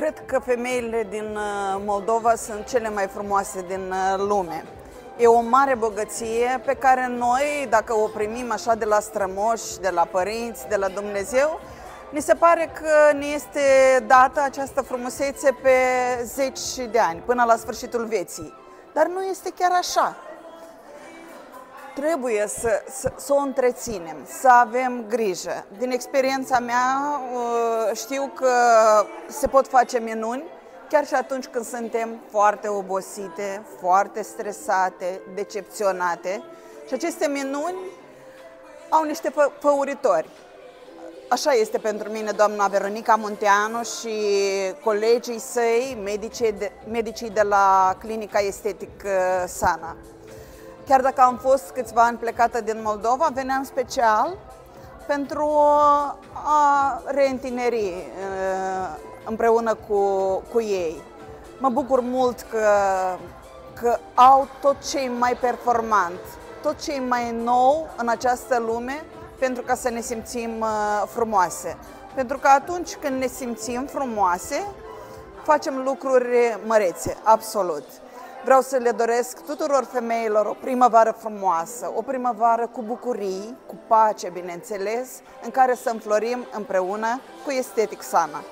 cred că femeile din uh, Moldova sunt cele mai frumoase din uh, lume. E o mare bogăție pe care noi, dacă o primim așa de la strămoși, de la părinți, de la Dumnezeu, ni se pare că ne este dată această frumusețe pe zeci de ani, până la sfârșitul vieții. Dar nu este chiar așa trebuie să, să, să o întreținem, să avem grijă. Din experiența mea uh, știu că se pot face minuni chiar și atunci când suntem foarte obosite, foarte stresate, decepționate. Și aceste minuni au niște fă, făuritori. Așa este pentru mine doamna Veronica Munteanu și colegii săi, medicii de, medicii de la Clinica Estetic uh, Sana. Chiar dacă am fost câțiva ani plecată din Moldova, veneam special pentru a reîntineri uh, împreună cu, cu ei. Mă bucur mult că, că au tot ce mai performant, tot ce mai nou în această lume pentru ca să ne simțim uh, frumoase. Pentru că atunci când ne simțim frumoase, facem lucruri mărețe, absolut. Vreau să le doresc tuturor femeilor o primăvară frumoasă, o primăvară cu bucurii, cu pace, bineînțeles, în care să înflorim împreună cu Estetic Sana.